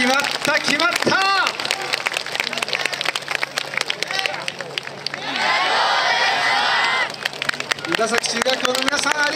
決まった決まった。崎中学校の皆さん